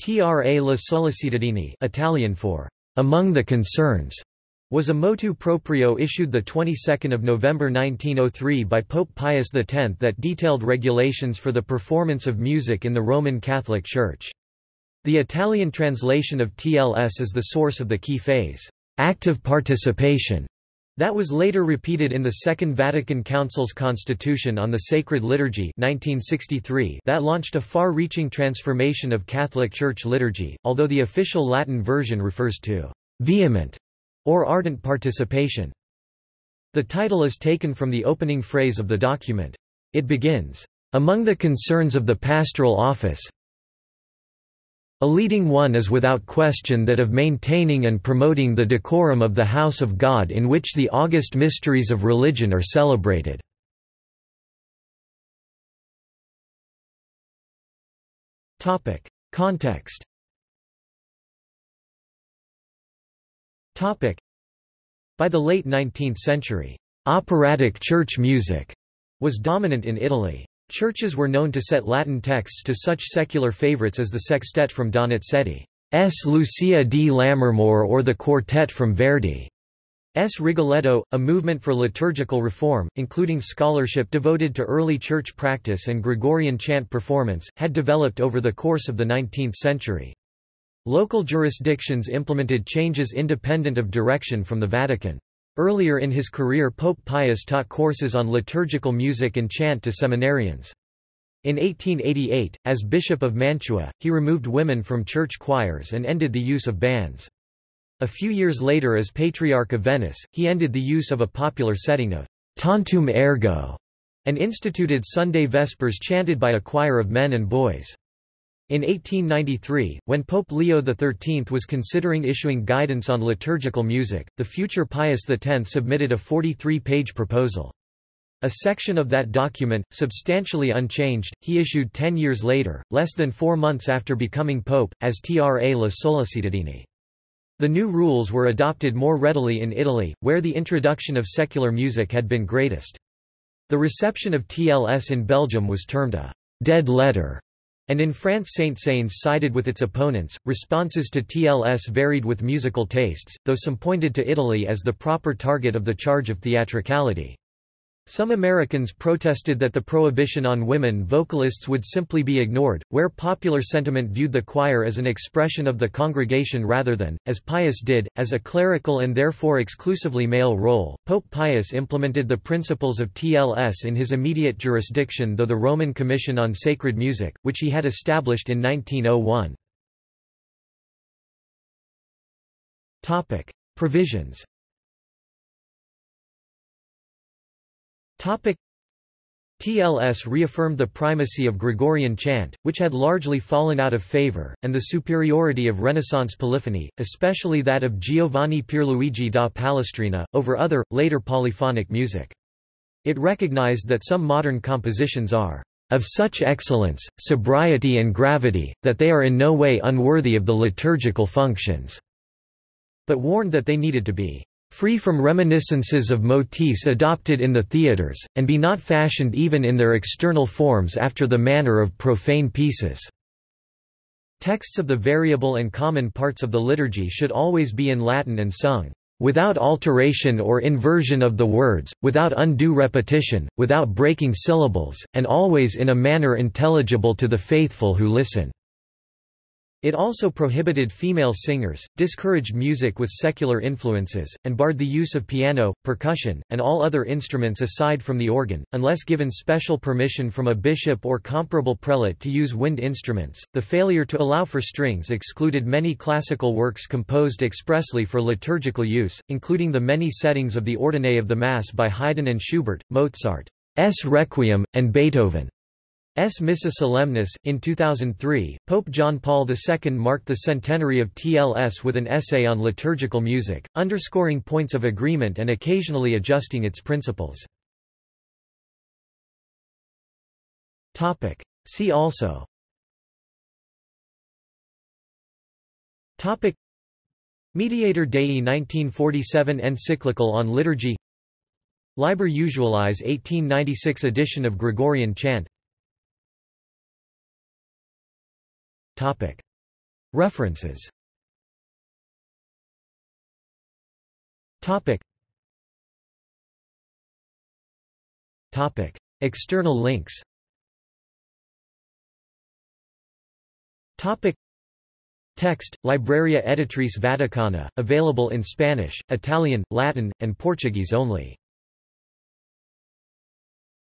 Tra le sollecitudini Italian for among the concerns was a motu proprio issued the 22nd of November 1903 by Pope Pius X that detailed regulations for the performance of music in the Roman Catholic Church. The Italian translation of TLS is the source of the key phase, active participation, that was later repeated in the Second Vatican Council's Constitution on the Sacred Liturgy 1963 that launched a far-reaching transformation of Catholic Church liturgy, although the official Latin version refers to vehement or ardent participation. The title is taken from the opening phrase of the document. It begins, "...among the concerns of the pastoral office a leading one is without question that of maintaining and promoting the decorum of the house of God in which the august mysteries of religion are celebrated." Context By the late 19th century, operatic church music was dominant in Italy. Churches were known to set Latin texts to such secular favorites as the sextet from Donizetti's Lucia di Lammermoor or the quartet from Verdi's Rigoletto, a movement for liturgical reform, including scholarship devoted to early church practice and Gregorian chant performance, had developed over the course of the 19th century. Local jurisdictions implemented changes independent of direction from the Vatican. Earlier in his career Pope Pius taught courses on liturgical music and chant to seminarians. In 1888, as Bishop of Mantua, he removed women from church choirs and ended the use of bands. A few years later as Patriarch of Venice, he ended the use of a popular setting of «tantum ergo» and instituted Sunday Vespers chanted by a choir of men and boys. In 1893, when Pope Leo XIII was considering issuing guidance on liturgical music, the future Pius X submitted a 43-page proposal. A section of that document, substantially unchanged, he issued ten years later, less than four months after becoming pope, as Tra le Sollecitudini. The new rules were adopted more readily in Italy, where the introduction of secular music had been greatest. The reception of TLS in Belgium was termed a «dead letter» And in France Saint-Saëns sided with its opponents. Responses to TLS varied with musical tastes, though some pointed to Italy as the proper target of the charge of theatricality. Some Americans protested that the prohibition on women vocalists would simply be ignored, where popular sentiment viewed the choir as an expression of the congregation rather than, as Pius did, as a clerical and therefore exclusively male role. Pope Pius implemented the principles of TLS in his immediate jurisdiction though the Roman Commission on Sacred Music, which he had established in 1901. Provisions TLS reaffirmed the primacy of Gregorian chant, which had largely fallen out of favor, and the superiority of Renaissance polyphony, especially that of Giovanni Pierluigi da Palestrina, over other, later polyphonic music. It recognized that some modern compositions are of such excellence, sobriety and gravity, that they are in no way unworthy of the liturgical functions", but warned that they needed to be free from reminiscences of motifs adopted in the theatres, and be not fashioned even in their external forms after the manner of profane pieces." Texts of the variable and common parts of the liturgy should always be in Latin and sung, "...without alteration or inversion of the words, without undue repetition, without breaking syllables, and always in a manner intelligible to the faithful who listen." It also prohibited female singers, discouraged music with secular influences, and barred the use of piano, percussion, and all other instruments aside from the organ, unless given special permission from a bishop or comparable prelate to use wind instruments. The failure to allow for strings excluded many classical works composed expressly for liturgical use, including the many settings of the Ordinary of the Mass by Haydn and Schubert, Mozart's Requiem, and Beethoven. S. Missa Solemnis. In 2003, Pope John Paul II marked the centenary of TLS with an essay on liturgical music, underscoring points of agreement and occasionally adjusting its principles. See also Topic Mediator Dei 1947 encyclical on liturgy Liber Usualis 1896 edition of Gregorian chant References. External links. Text, Libreria Editrice Vaticana, available in Spanish, Italian, Latin, and Portuguese only.